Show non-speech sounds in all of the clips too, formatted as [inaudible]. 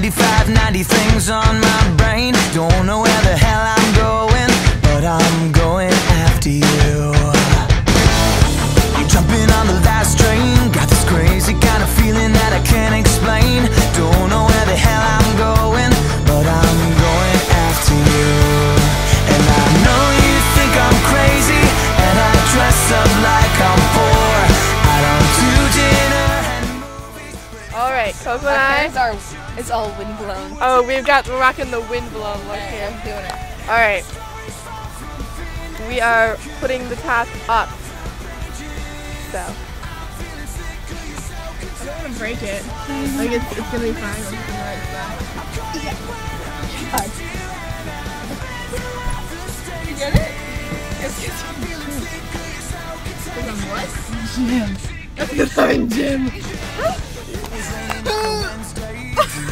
95, 90 things on my brain. Don't know where the All right, Cocoa and I. are, it's all wind blown. Oh, we've got we're rocking the wind blown look Okay, here. I'm doing it. All right. We are putting the top up. So. I don't want to break it. Mm-hmm. Like it's, it's gonna be fine. I'm just gonna let it slide. You get it? Because I'm in gym. [laughs]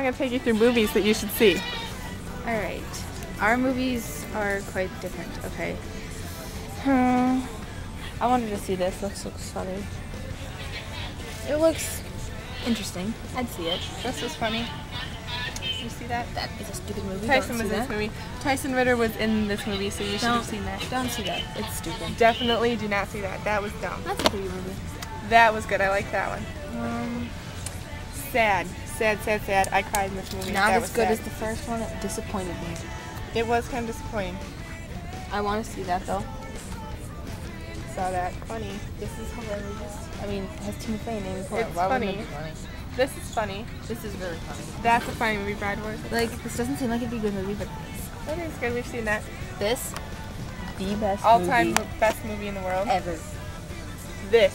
Cocoa's not gonna take you through movies that you should see. Alright. Our movies are quite different, okay? Hmm. I wanted to see this. This looks funny. It looks interesting. I'd see it. This was funny. You see that? That is a stupid movie. Tyson was in this movie. Tyson Ritter was in this movie, so you should Don't have seen that. Don't see that. It's stupid. Definitely do not see that. That was dumb. That's a pretty movie. That was good. I like that one. Um, Sad. Sad, sad, sad. I cried in this movie. not that as was good sad. as the first one. It disappointed me. It was kind of disappointing. I want to see that though. Saw that. Funny. This is hilarious. I mean, it has Tina Fey and Amy Poehler. It's Why funny. it funny? This is funny. This is really funny. That's a funny movie, Bride Wars. Like, this doesn't seem like it'd be a good movie, but That is good. We've seen that. this, the best All time movie best movie in the world. ever. This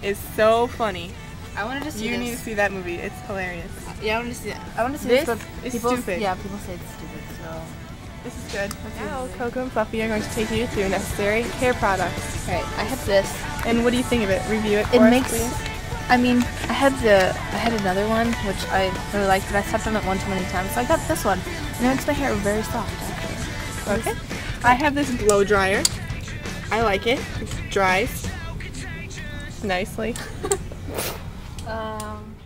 is so funny. I wanted to see You this. need to see that movie. It's hilarious. Uh, yeah, I want to see it. I want to see This this, but people, stupid. Yeah, people say it's stupid. So, This is good. Let's Now. Cocoa and Fluffy are going to take you through necessary hair products. alright, I have this. And what do you think of it? Review it. It us, makes. I mean, I had the I had another one which I really liked, but I stepped on it one too many times, so I got this one. And it makes my hair very soft. Actually. Okay. I have this blow dryer. I like it. It dries nicely. [laughs] Um.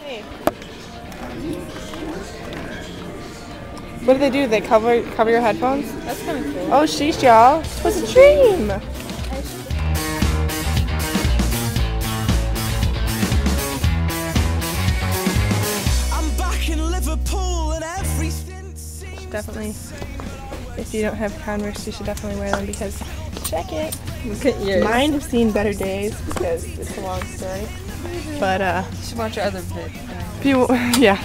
Hey. What do they do? They cover cover your headphones? That's kind of cool. Oh, sheesh, y'all. It was a dream. I'm back in Liverpool and everything seems Definitely. If you don't have Converse, you should definitely wear them because check it. Look at yours. Mine have seen better days because it's a long story. But uh, You should watch your other vid. you [laughs] yeah.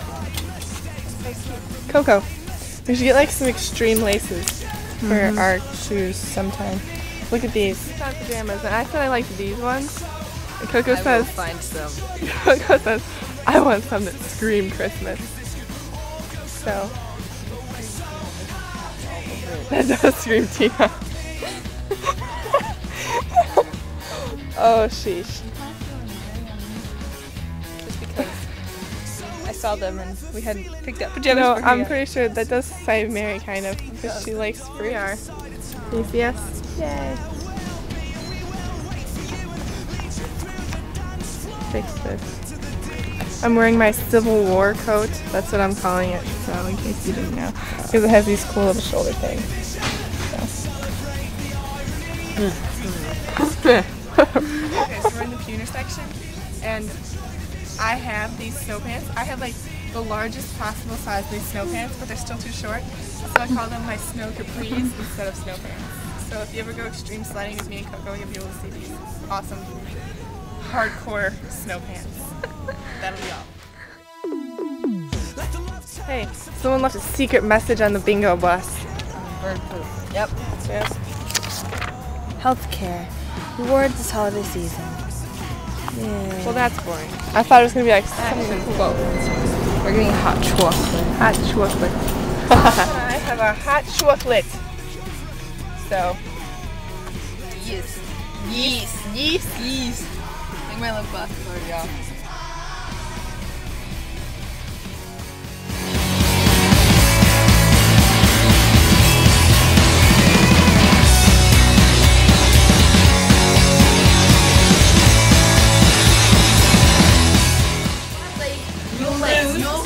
Cocoa, we should get like some extreme laces for our shoes sometime. Look at these. Pajamas, and I said I liked these ones. And Cocoa says, find some. [laughs] Cocoa says, I want some that scream Christmas. So [laughs] that does scream Tina. Oh sheesh. Just because I saw them and we hadn't picked up You pajamas. know, for I'm yet. pretty sure that does save Mary kind of because she likes free R. Can you? Yay. Fix this. I'm wearing my Civil War coat. That's what I'm calling it. So in case you didn't know, because it has these cool little shoulder things. So. [laughs] okay, so we're in the pewter section, and I have these snow pants. I have like the largest possible size of these snow pants, but they're still too short. So I call them my snow capris instead of snow pants. So if you ever go extreme sledding with me and Coco, you'll be able to see these awesome hardcore snow pants. That'll be all. Hey, someone left a secret message on the bingo bus. Bird poop. Yep. Yes. Healthcare. Rewards this holiday season. Yeah. Well, that's boring. I thought it was gonna be like something cool. We're getting hot chocolate. Hot chocolate. [laughs] I have a hot chocolate. So, Yes. Yes. yeast. Yes. I think my lip gloss is already off.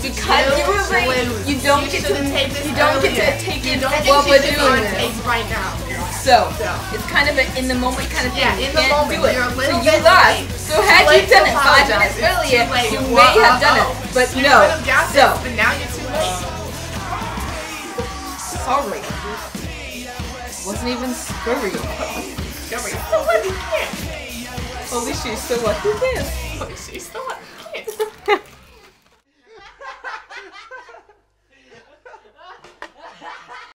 Because you were late, you don't get to you don't get to take in what we're doing. right now. So it's kind of an in the moment kind of thing. Yeah, in the moment. do it. You're a so little you lost. So had you done it five minutes earlier, you may have done it. But You no. could have got So this, but now you're too late. sorry. Wasn't even scurry. Don't worry. So what? You can't. Holy shit, so what? Who cares? She's still